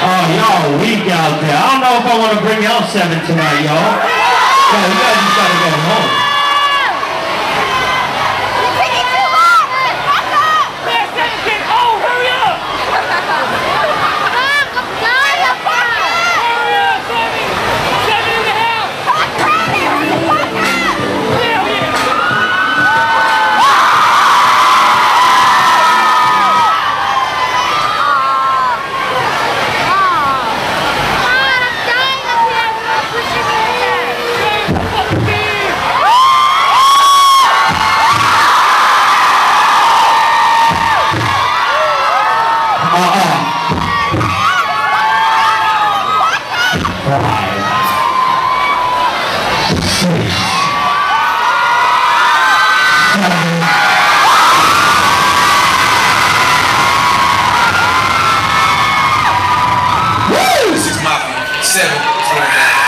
Oh, y'all weak out there. I don't know if I want to bring y'all seven tonight, y'all. You guys just gotta go home. Six seven, Right,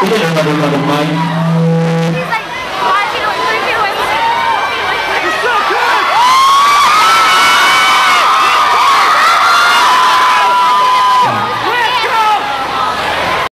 Io non la mai?